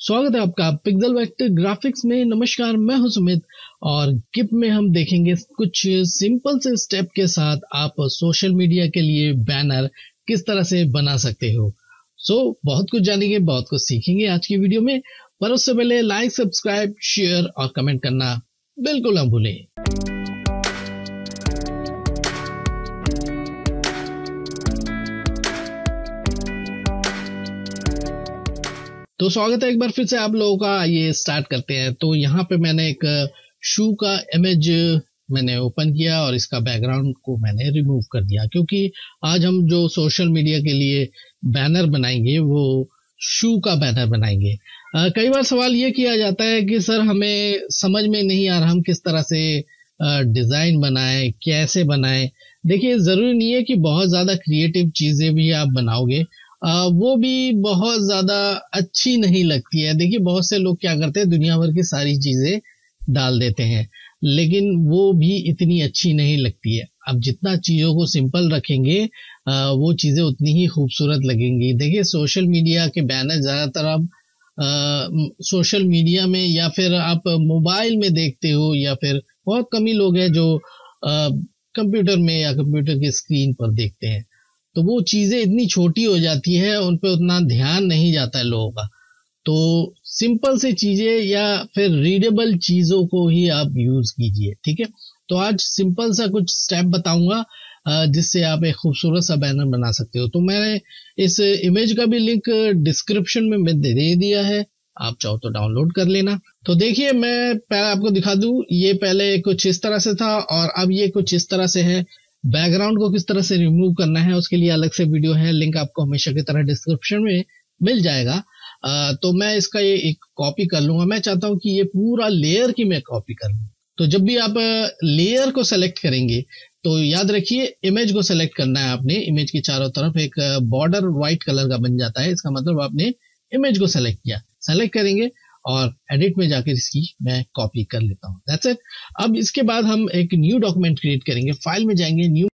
स्वागत है आपका पिक्सल वेक्टर ग्राफिक्स में। नमस्कार मैं हूँ सुमित और गिप में हम देखेंगे कुछ सिंपल से स्टेप के साथ आप सोशल मीडिया के लिए बैनर किस तरह से बना सकते हो। सो so, बहुत कुछ जानेंगे बहुत कुछ सीखेंगे आज की वीडियो में पर उससे पहले लाइक सब्सक्राइब शेयर और कमेंट करना बिल्कुल ना भूलें। तो स्वागत है एक बार फिर से आप लोगों का ये स्टार्ट करते हैं। तो यहाँ पे मैंने एक शू का इमेज मैंने ओपन किया और इसका बैकग्राउंड को मैंने रिमूव कर दिया। क्योंकि आज हम जो सोशल मीडिया के लिए बैनर बनाएँगे वो शू का बैनर बनाएँगे। आ, कई बार सवाल ये किया जाता है कि सर हमें समझ में नहीं आ रहा हम किस तरह से डिज़ाइन बनाए कैसे बनाए। देखिए ज़रूरी नहीं है कि बहुत ज़्यादा क्रिएटिव चीज़ें भी आप बनाओगे। वो भी बहुत ज़्यादा अच्छी नहीं लगती है। देखिए, बहुत से लोग क्या करते हैं दुनिया भर की सारी चीज़ें डाल देते हैं, लेकिन वो भी इतनी अच्छी नहीं लगती है। अब जितना चीज़ों को सिंपल रखेंगे वो चीज़ें उतनी ही खूबसूरत लगेंगी। देखिए, सोशल मीडिया के बैनर ज़्यादातर आप सोशल मीडिया में या फिर आप मोबाइल में देखते हो, या फिर बहुत कम ही लोग हैं जो कंप्यूटर में या कंप्यूटर की स्क्रीन पर देखते हैं। तो वो चीज़ें इतनी छोटी हो जाती है, उन पर उतना ध्यान नहीं जाता है लोगों का। तो सिंपल से चीज़ें या फिर रीडेबल चीज़ों को ही आप यूज़ कीजिए, ठीक है? तो आज सिंपल सा कुछ स्टेप बताऊँगा जिससे आप एक खूबसूरत सा बैनर बना सकते हो। तो मैंने इस इमेज का भी लिंक डिस्क्रिप्शन में दे दिया है, आप चाहो तो डाउनलोड कर लेना। तो देखिए, मैं पहले आपको दिखा दूँ, ये पहले कुछ इस तरह से था और अब ये कुछ इस तरह से है। बैकग्राउंड को किस तरह से रिमूव करना है उसके लिए अलग से वीडियो है लिंक आपको हमेशा की तरह डिस्क्रिप्शन में मिल जाएगा। आ, तो मैं इसका ये एक कॉपी कर लूँगा। मैं चाहता हूँ कि ये पूरा लेयर की मैं कॉपी कर लूँ। तो जब भी आप लेयर को सेलेक्ट करेंगे तो याद रखिए इमेज को सेलेक्ट करना है आपने। इमेज के चारों तरफ़ एक बॉर्डर व्हाइट कलर का बन जाता है। इसका मतलब आपने इमेज को सेलेक्ट किया। सेलेक्ट करेंगे और एडिट में जाकर इसकी मैं कॉपी कर लेता हूँ। दैट्स इट अब इसके बाद हम एक न्यू डॉक्यूमेंट क्रिएट करेंगे। फ़ाइल में जाएँगे न्यू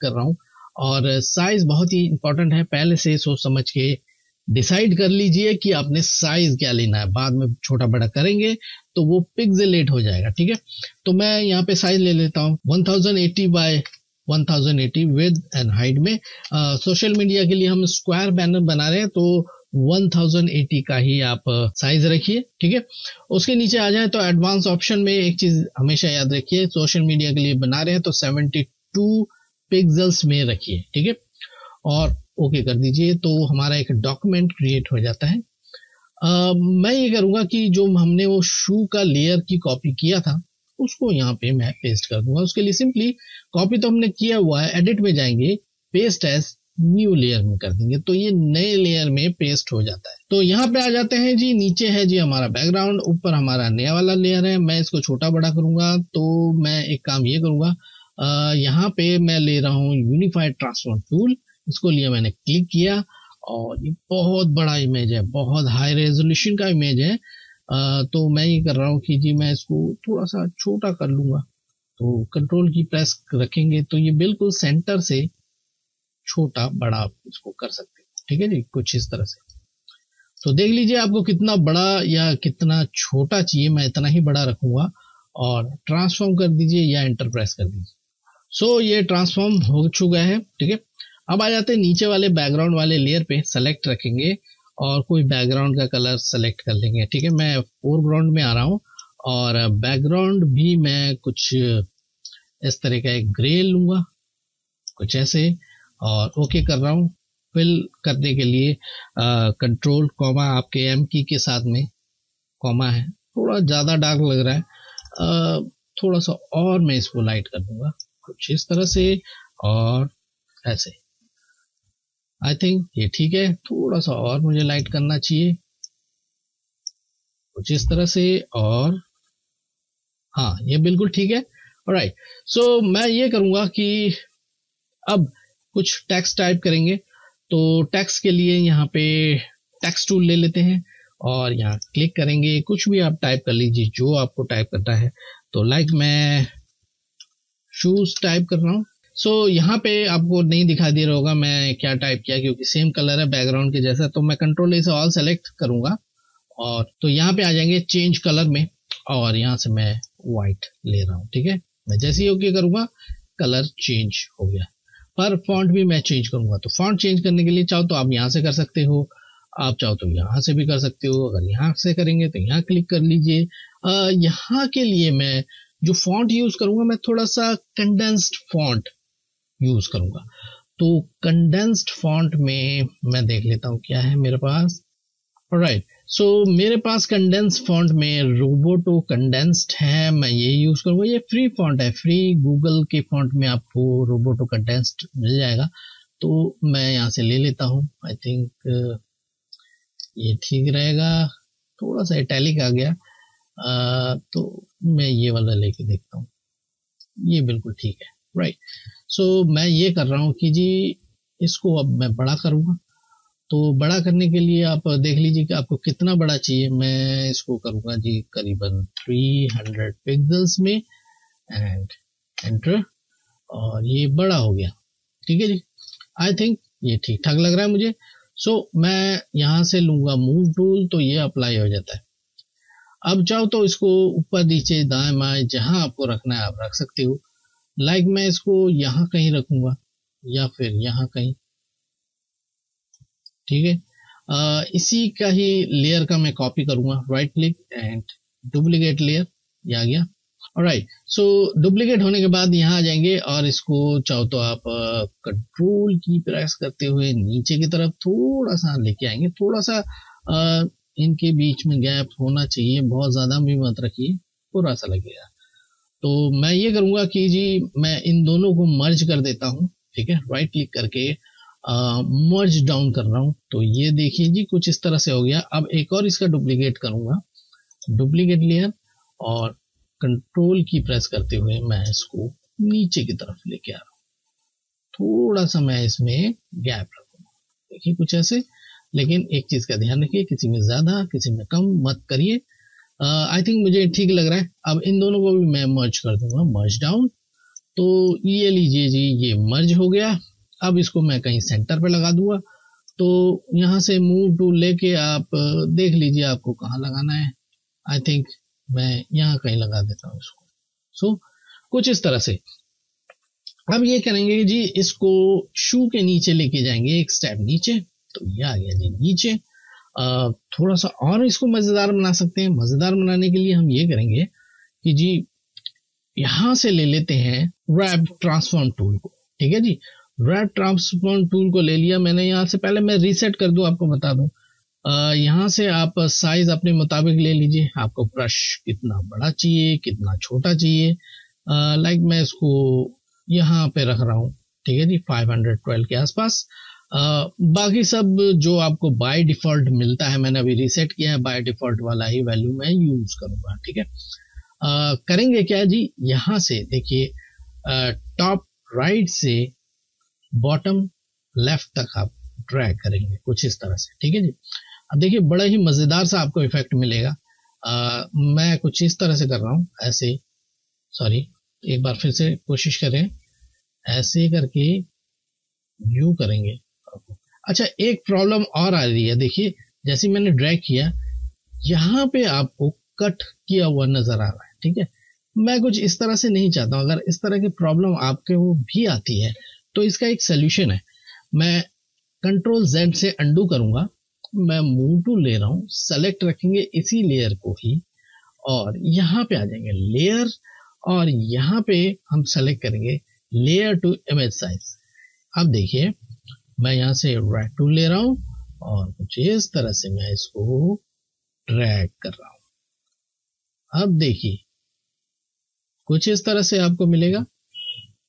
कर रहा हूँ। और साइज़ बहुत ही इंपॉर्टेंट है। पहले से सोच समझ के डिसाइड कर लीजिए कि आपने साइज़ क्या लेना है। बाद में छोटा बड़ा करेंगे तो वो पिक्सेलेट हो जाएगा, ठीक है? तो मैं यहाँ पे साइज़ ले लेता हूँ। 1080 बाय 1080 विद एंड हाइट में। सोशल मीडिया के लिए हम स्क्वायर बैनर बना रहे हैं तो 1080 का ही आप साइज़ रखिए ठीक है? उसके नीचे आ जाए तो एडवांस ऑप्शन में एक चीज़ हमेशा याद रखिए सोशल मीडिया के लिए बना रहे हैं तो 72 पिक्सल्स में रखिए ठीक है? और ओके कर दीजिए तो हमारा एक डॉक्यूमेंट क्रिएट हो जाता है। आ, मैं ये करूँगा कि जो हमने वो शू का लेयर की कॉपी किया था उसको यहाँ पे मैं पेस्ट कर दूँगा। उसके लिए सिंपली कॉपी तो हमने किया हुआ है एडिट में जाएँगे पेस्ट एज न्यू लेयर में कर देंगे तो ये नए लेयर में पेस्ट हो जाता है। तो यहाँ पे आ जाते हैं जी नीचे है जी हमारा बैकग्राउंड ऊपर हमारा नया वाला लेयर है। मैं इसको छोटा बड़ा करूँगा तो मैं एक काम ये करूँगा यहाँ पे मैं ले रहा हूँ यूनिफाइड ट्रांसफॉर्म टूल इसको लिए मैंने क्लिक किया और ये बहुत बड़ा इमेज है बहुत हाई रेजोल्यूशन का इमेज है। आ, तो मैं ये कर रहा हूँ कि जी मैं इसको थोड़ा सा छोटा कर लूँगा। तो कंट्रोल की प्रेस रखेंगे तो ये बिल्कुल सेंटर से छोटा बड़ा आप इसको कर सकते हैं। ठीक है जी? कुछ इस तरह से। तो देख लीजिए आपको कितना बड़ा या कितना छोटा चाहिए मैं इतना ही बड़ा रखूँगा और ट्रांसफॉर्म कर दीजिए या एंटर प्रेस कर दीजिए। सो so, ये ट्रांसफॉर्म हो चुका है ठीक है? अब आ जाते हैं नीचे वाले बैकग्राउंड वाले लेयर पे सेलेक्ट रखेंगे और कोई बैकग्राउंड का कलर सेलेक्ट कर लेंगे ठीक है? मैं फोरग्राउंड में आ रहा हूँ और बैकग्राउंड भी मैं कुछ इस तरह का एक ग्रे लूँगा कुछ ऐसे। और ओके कर रहा हूँ। फिल करने के लिए कंट्रोल कॉमा आपके एम की के साथ में कॉमा है। थोड़ा ज़्यादा डार्क लग रहा है। आ, थोड़ा सा और मैं इसको लाइट कर दूँगा। कुछ इस तरह से और ऐसे। आई थिंक ये ठीक है। थोड़ा सा और मुझे लाइट करना चाहिए। कुछ इस तरह से और। हाँ ये बिल्कुल ठीक है। राइट सो so, मैं ये करूँगा कि अब कुछ टेक्स्ट टाइप करेंगे तो टेक्स्ट के लिए यहाँ पे टेक्स्ट टूल ले लेते हैं और यहाँ क्लिक करेंगे। कुछ भी आप टाइप कर लीजिए जो आपको टाइप करना है। तो लाइक मैं शूज़ टाइप कर रहा हूँ। सो so, यहाँ पे आपको नहीं दिखाई दे रहा होगा मैं क्या टाइप किया क्योंकि सेम कलर है बैकग्राउंड के जैसा तो मैं कंट्रोल से ऑल सेलेक्ट करूँगा। और तो यहाँ पे आ जाएँगे चेंज कलर में और यहाँ से मैं व्हाइट ले रहा हूँ ठीक है? मैं जैसे ही ओके करूँगा कलर चेंज हो गया। पर फॉन्ट भी मैं चेंज करूँगा। तो फॉन्ट चेंज करने के लिए चाहो तो आप यहाँ से कर सकते हो, आप चाहो तो यहाँ से भी कर सकते हो। अगर यहाँ से करेंगे तो यहाँ क्लिक कर लीजिए। यहाँ के लिए मैं जो फॉन्ट यूज़ करूँगा, मैं थोड़ा सा कंडेंस्ड फॉन्ट यूज़ करूँगा। तो कंडेंस्ड फॉन्ट में मैं देख लेता हूँ क्या है मेरे पास। राइट सो मेरे पास कंडेंस फॉन्ट में रोबोटो कंडेंस्ड है मैं ये यूज़ करूँगा। ये फ्री फॉन्ट है फ्री गूगल के फॉन्ट में आपको रोबोटो कंडेंस्ड मिल जाएगा। तो मैं यहाँ से ले लेता हूँ। आई थिंक ये ठीक रहेगा। थोड़ा सा इटैलिक आ गया। आ, तो मैं ये वाला लेके देखता हूँ। ये बिल्कुल ठीक है। Right right. सो so, मैं ये कर रहा हूँ कि जी इसको अब मैं बड़ा करूँगा। तो बड़ा करने के लिए आप देख लीजिए कि आपको कितना बड़ा चाहिए। मैं इसको करूँगा जी करीबन 300 पिक्सल्स में एंड एंटर और ये बड़ा हो गया। ठीक है जी? आई थिंक ये ठीक ठाक लग रहा है मुझे। सो so, मैं यहाँ से लूँगा मूव टूल तो ये अप्लाई हो जाता है। अब चाहो तो इसको ऊपर नीचे दाएँ बाएँ जहाँ आपको रखना है आप रख सकते हो। लाइक like मैं इसको यहाँ कहीं रखूँगा या फिर यहाँ कहीं। ठीक है? इसी का ही लेयर का मैं कॉपी करूँगा right click and duplicate layer ये आ गया। राइट सो डुप्लीकेट होने के बाद यहाँ आ जाएँगे और इसको चाहो तो आप कंट्रोल की प्रेस करते हुए नीचे की तरफ़ थोड़ा सा लेके आएँगे। थोड़ा सा uh, इनके बीच में गैप होना चाहिए बहुत ज़्यादा भी मत रखिए थोड़ा सा लगेगा तो मैं ये करूँगा कि जी मैं इन दोनों को मर्ज कर देता हूँ ठीक है? राइट क्लिक करके मर्ज डाउन कर रहा हूँ। तो ये देखिए जी, कुछ इस तरह से हो गया। अब एक और इसका डुप्लीकेट करूँगा। डुप्लीकेट लेयर और कंट्रोल की प्रेस करते हुए मैं इसको नीचे की तरफ़ लेके आ रहा हूँ। थोड़ा सा मैं इसमें गैप रखूँगा। देखिए कुछ ऐसे। लेकिन एक चीज़ का ध्यान रखिए, किसी में ज़्यादा, किसी में कम मत करिए। आई थिंक मुझे ठीक लग रहा है। अब इन दोनों को भी मैं मर्ज कर दूँगा। मर्ज डाउन तो ये लीजिए जी, ये मर्ज हो गया। अब इसको मैं कहीं सेंटर पे लगा दूँगा। तो यहाँ से मूव टू लेके आप देख लीजिए आपको कहाँ लगाना है। आई थिंक मैं यहाँ कहीं लगा देता हूँ इसको। सो so, कुछ इस तरह से। अब ये करेंगे जी इसको शू के नीचे लेके जाएँगे एक स्टेप नीचे। तो ये आ गया जी नीचे। थोड़ा सा और इसको मज़ेदार बना सकते हैं। मज़ेदार बनाने के लिए हम ये करेंगे कि जी यहाँ से ले लेते हैं रैप ट्रांसफॉर्म टूल को। ठीक है जी? रेड ट्रांसफॉर्म टूल को ले लिया मैंने यहाँ से। पहले मैं रीसेट कर दूँ, आपको बता दूँ। यहाँ से आप साइज़ अपने मुताबिक ले लीजिए। आपको ब्रश कितना बड़ा चाहिए, कितना छोटा चाहिए। लाइक मैं इसको यहाँ पे रख रहा हूँ। ठीक है जी 512 के आसपास। बाकी सब जो आपको बाय डिफ़ॉल्ट मिलता है, मैंने अभी रीसेट किया है। बाय डिफ़ॉल्ट वाला ही वैल्यू मैं यूज़ करूँगा। ठीक है? करेंगे क्या जी? यहाँ से देखिए टॉप राइट से बॉटम लेफ़्ट तक आप ड्रैग करेंगे कुछ इस तरह से ठीक है जी? अब देखिए बड़ा ही मज़ेदार सा आपको इफ़ेक्ट मिलेगा। आ, मैं कुछ इस तरह से कर रहा हूँ ऐसे सॉरी एक बार फिर से कोशिश करें ऐसे करके यू करेंगे। अच्छा एक प्रॉब्लम और आ रही है देखिए जैसे मैंने ड्रैग किया यहाँ पे आपको कट किया हुआ नज़र आ रहा है ठीक है? मैं कुछ इस तरह से नहीं चाहता अगर इस तरह की प्रॉब्लम आपके वो भी आती है तो इसका एक सोल्यूशन है। मैं कंट्रोल जेड से अंडू करूँगा। मैं मूव टू ले रहा हूँ। सेलेक्ट रखेंगे इसी लेयर को ही। और यहाँ पे आ जाएँगे लेयर और यहाँ पे हम सेलेक्ट करेंगे लेयर टू इमेज साइज़ अब देखिए, मैं यहाँ से रेड टू ले रहा हूँ और कुछ इस तरह से मैं इसको ड्रैग कर रहा हूँ। अब देखिए, कुछ इस तरह से आपको मिलेगा।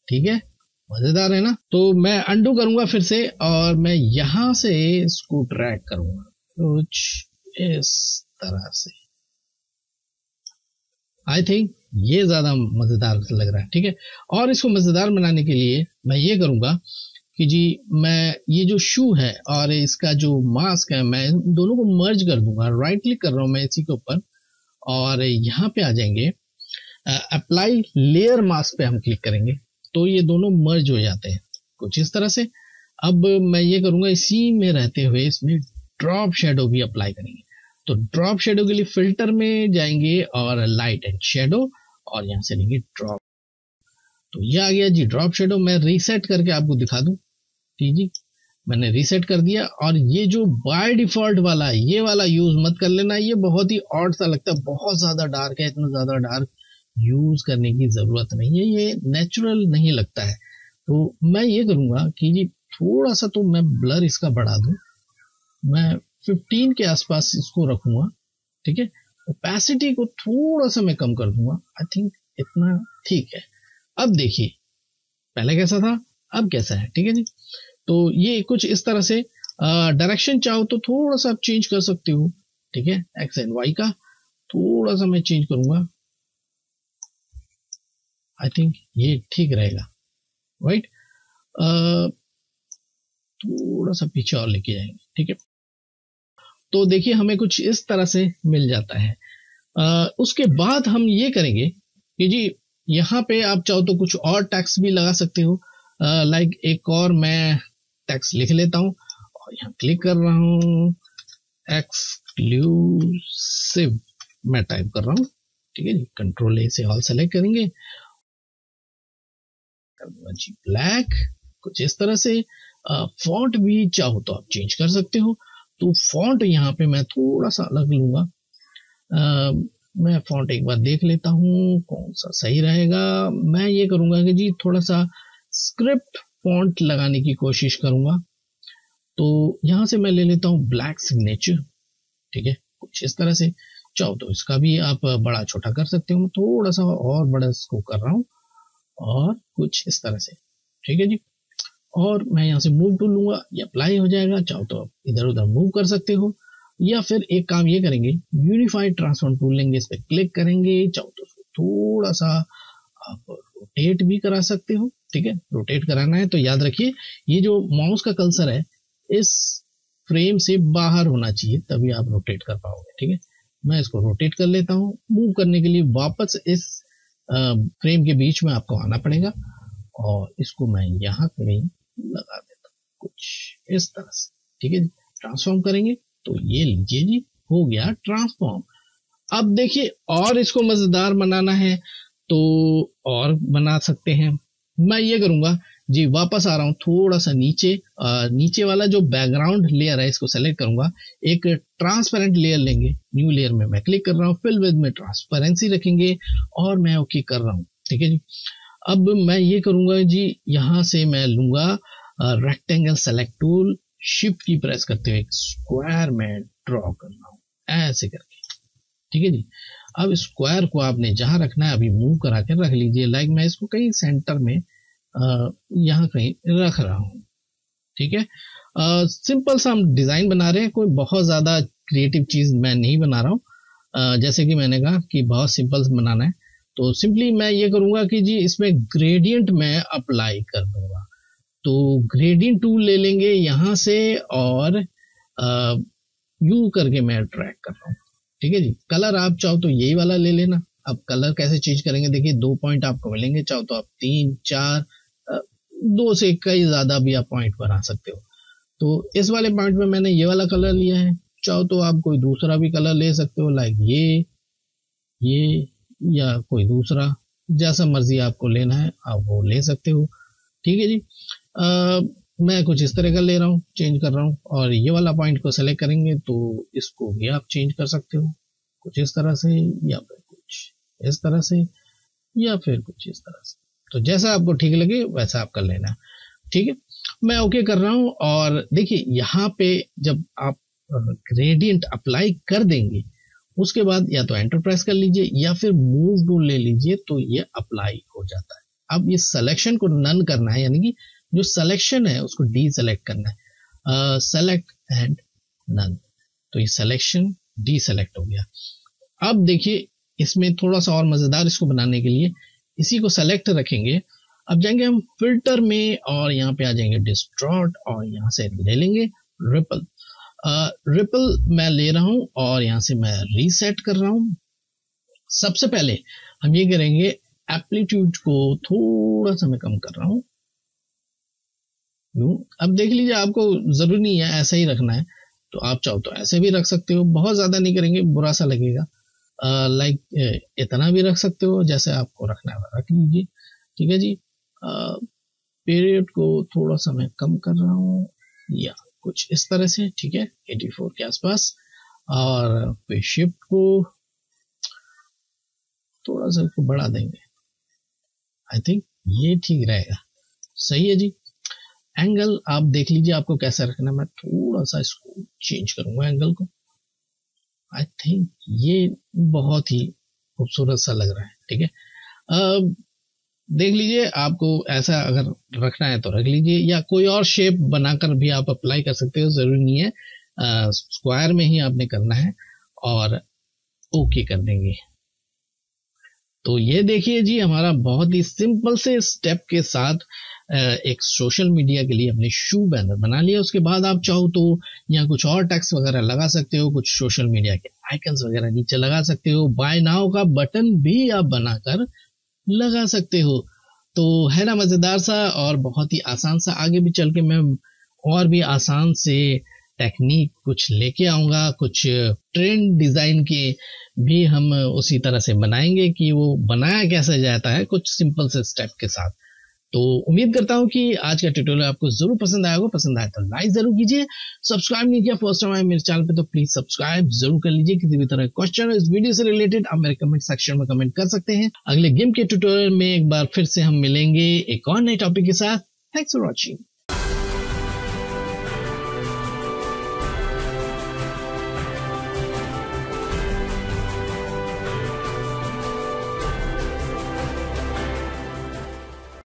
ठीक है? मज़ेदार है ना? तो मैं अंडू करूँगा फिर से और मैं यहाँ से इसको ट्रैक करूँगा। कुछ इस तरह से। आई थिंक ये ज़्यादा मज़ेदार लग रहा है, ठीक है? और इसको मज़ेदार बनाने के लिए मैं ये करूँगा कि जी, मैं ये जो शू है और इसका जो मास्क है, मैं दोनों को मर्ज कर दूँगा। राइट क्लिक कर रहा हूँ मैं इसी के ऊपर और यहाँ पे आ जाएँगे। अप्लाई लेयर मास्क पे हम क्लिक करेंगे। तो ये दोनों मर्ज हो जाते हैं। कुछ इस तरह से। अब मैं ये करूँगा, इसी में रहते हुए इसमें ड्रॉप शेडो भी अप्लाई करेंगे। तो ड्रॉप शेडो के लिए फ़िल्टर में जाएँगे और लाइट एंड शेडो और यहाँ से लेंगे ड्रॉप तो ये आ गया जी ड्रॉप शेडो मैं रीसेट करके आपको दिखा दूँ। जी मैंने रीसेट कर दिया और ये जो बाय डिफ़ॉल्ट वाला है ये वाला यूज़ मत कर लेना। ये बहुत ही ऑड सा लगता है। बहुत ज़्यादा डार्क है, इतना ज़्यादा डार्क यूज़ करने की ज़रूरत नहीं है, ये नेचुरल नहीं लगता है। तो मैं ये करूँगा कि जी थोड़ा सा तो मैं ब्लर इसका बढ़ा दूँ। मैं 15 के आसपास इसको रखूँगा, ठीक है? ओपेसिटी को थोड़ा सा मैं कम कर दूँगा। आई थिंक इतना ठीक है। अब देखिए, पहले कैसा था? अब कैसा है? ठीक है जी? तो ये कुछ इस तरह से डायरेक्शन चाहो तो थोड़ा सा आप चेंज कर सकते हो, ठीक है? एक्स एंड वाई का थोड़ा सा मैं चेंज करूँगा। आई थिंक ये ठीक रहेगा राइट थोड़ा सा पीछे और लेके जाएँगे ठीक है? तो देखिए हमें कुछ इस तरह से मिल जाता है। आ, उसके बाद हम ये करेंगे कि जी यहाँ पे आप चाहो तो कुछ और टैक्स भी लगा सकते हो। लाइक एक और मैं टैक्स लिख लेता हूँ और यहाँ क्लिक कर रहा हूँ। एक्सक्लूसिव मैं टाइप कर रहा हूँ ठीक है जी? कंट्रोल ए से ऑल सेलेक्ट करेंगे। जी ब्लैक कुछ इस तरह से फॉन्ट भी चाहो तो आप चेंज कर सकते हो। तो फॉन्ट यहाँ पे मैं थोड़ा सा अलग लूँगा। मैं फॉन्ट एक बार देख लेता हूँ कौन सा सही रहेगा। मैं ये करूँगा कि जी थोड़ा सा स्क्रिप्ट फॉन्ट लगाने की कोशिश करूँगा। तो यहाँ से मैं ले लेता हूँ ब्लैक सिग्नेचर ठीक है? कुछ इस तरह से। चाहो तो इसका भी आप बड़ा छोटा कर सकते हो। थोड़ा सा और बड़ा इसको कर रहा हूँ। और कुछ इस तरह से। ठीक है जी? और मैं यहाँ से मूव टूल लूँगा, ये अप्लाई हो जाएगा, चाहो तो आप इधर उधर मूव कर सकते हो, या फिर एक काम ये करेंगे यूनिफाइड ट्रांसफॉर्म टूल लेंगे, इस पर क्लिक करेंगे, चाहो तो थोड़ा सा आप रोटेट भी करा सकते हो, ठीक है? रोटेट कराना है तो याद रखिए, ये जो माउस का कल्सर है, इस फ्रेम से बाहर होना चाहिए, तभी आप रोटेट कर पाओगे, ठीक है? मैं इसको रोटेट कर लेता हूँ मूव करने के लिए वापस इस फ्रेम के बीच में आपको आना पड़ेगा और इसको मैं यहाँ कहीं लगा देता हूँ। कुछ इस तरह से। ठीक है ट्रांसफॉर्म करेंगे तो ये लीजिए जी, हो गया ट्रांसफॉर्म अब देखिए, और इसको मज़ेदार बनाना है तो और बना सकते हैं। मैं ये करूँगा जी वापस आ रहा हूँ थोड़ा सा नीचे। आ, नीचे वाला जो बैकग्राउंड लेयर है इसको सेलेक्ट करूँगा। एक ट्रांसपेरेंट लेयर लेंगे। न्यू लेयर में मैं क्लिक कर रहा हूँ फिल विद में ट्रांसपेरेंसी रखेंगे और मैं ओके कर रहा हूँ। ठीक है जी? अब मैं ये करूँगा जी यहाँ से मैं लूँगा rectangle select tool shift key press करते हुए स्क्वायर में ड्रॉ कर रहा हूँ। ऐसे करके। ठीक है जी? अब स्क्वायर को आपने जहाँ रखना है अभी मूव करा कर रख लीजिए। लाइक मैं इसको कहीं सेंटर में यहाँ कहीं रख रहा हूँ, ठीक है? सिंपल सा हम डिज़ाइन बना रहे हैं, कोई बहुत ज़्यादा क्रिएटिव चीज़ मैं नहीं बना रहा हूँ। जैसे कि मैंने कहा कि बहुत सिंपल बनाना है तो सिंपली मैं ये करूँगा कि जी इसमें ग्रेडियंट मैं अप्लाई कर दूँगा। तो ग्रेडियंट टूल ले लेंगे यहाँ से और यू करके मैं ट्रैक कर रहा हूँ, ठीक है जी? कलर आप चाहो तो यही वाला ले लेना। अब कलर कैसे चेंज करेंगे? देखिए, दो पॉइंट आपको मिलेंगे, चाहो तो आप तीन, चार दो से कई ज़्यादा भी आप पॉइंट बना सकते हो। तो इस वाले पॉइंट में मैंने ये वाला कलर लिया है। चाहो तो आप कोई दूसरा भी कलर ले सकते हो लाइक ये ये या कोई दूसरा। जैसा मर्ज़ी आपको लेना है आप वो ले सकते हो। ठीक है जी? आ, मैं कुछ इस तरह का ले रहा हूँ चेंज कर रहा हूँ और ये वाला पॉइंट को सेलेक्ट करेंगे तो इसको भी आप चेंज कर सकते हो। कुछ इस तरह से या फिर कुछ इस तरह से या फिर कुछ इस तरह से। तो जैसा आपको ठीक लगे, वैसा आप कर लेना ठीक है? मैं ओके कर रहा हूँ और देखिए, यहाँ पे जब आप ग्रेडियंट अप्लाई कर देंगे, उसके बाद या तो एंटरप्राइज कर लीजिए या फिर मूव टूल ले लीजिए तो ये अप्लाई हो जाता है। अब ये सिलेक्शन को नन करना है, यानी कि जो सिलेक्शन है, उसको डी सेलेक्ट करना है। सेलेक्ट एंड नन तो ये सिलेक्शन डी सेलेक्ट हो गया। अब देखिए, इसमें थोड़ा सा और मज़ेदार इसको बनाने के लिए इसी को सेलेक्ट रखेंगे। अब जाएँगे हम फ़िल्टर में और यहाँ पे आ जाएँगे डिस्ट्रॉट और यहाँ से ले लेंगे रिपल रिपल मैं ले रहा हूँ और यहाँ से मैं रीसेट कर रहा हूँ। सबसे पहले हम ये करेंगे एप्लीट्यूड को थोड़ा सा मैं कम कर रहा हूँ। अब देख लीजिए, आपको ज़रूरी नहीं है, ऐसा ही रखना है। तो आप चाहो तो ऐसे भी रख सकते हो। बहुत ज़्यादा नहीं करेंगे, बुरा सा लगेगा। लाइक इतना भी रख सकते हो जैसे आपको रखना है, रख लीजिए। ठीक है जी? पीरियड को थोड़ा सा मैं कम कर रहा हूँ, या कुछ इस तरह से, ठीक है? 84 के आसपास। और पे शिफ्ट को थोड़ा सा इसको बढ़ा देंगे। आई थिंक ये ठीक रहेगा। सही है जी? एंगल आप देख लीजिए आपको कैसा रखना मैं थोड़ा सा इसको चेंज करूँगा एंगल को। आई थिंक ये बहुत ही खूबसूरत सा लग रहा है, ठीक है? अब देख लीजिए, आपको ऐसा अगर रखना है तो रख लीजिए, या कोई और शेप बनाकर भी आप अप्लाई कर सकते हो, ज़रूरी नहीं है। स्क्वायर में ही आपने करना है और ओके कर देंगे। तो ये देखिए जी, हमारा बहुत ही सिंपल से स्टेप के साथ एक सोशल मीडिया के लिए अपने शू बैनर बना लिया। उसके बाद आप चाहो तो यहाँ कुछ और टैक्स वगैरह लगा सकते हो, कुछ सोशल मीडिया के आइकन्स वगैरह नीचे लगा सकते हो। बाय नाउ का बटन भी आप बनाकर लगा सकते हो। तो है ना मज़ेदार सा और बहुत ही आसान सा। आगे भी चल के मैं और भी आसान से टेक्निक कुछ लेके आऊँगा, कुछ ट्रेंड डिज़ाइन के भी हम उसी तरह से बनाएँगे कि वो बनाया कैसे जाता है, कुछ सिंपल से स्टेप के साथ। तो उम्मीद करता हूँ कि आज का ट्यूटोरियल आपको ज़रूर पसंद आएगा पसंद आए तो लाइक ज़रूर कीजिए। सब्सक्राइब नहीं किया फ़र्स्ट टाइम आए मेरे चैनल पे तो प्लीज़ सब्सक्राइब ज़रूर कर लीजिए। किसी भी तरह क्वेश्चन इस वीडियो से रिलेटेड आप मेरे कमेंट सेक्शन में कमेंट कर सकते हैं। अगले गेम के ट्यूटोरियल में एक बार फिर से हम मिलेंगे एक और नए टॉपिक के साथ। Thanks for watching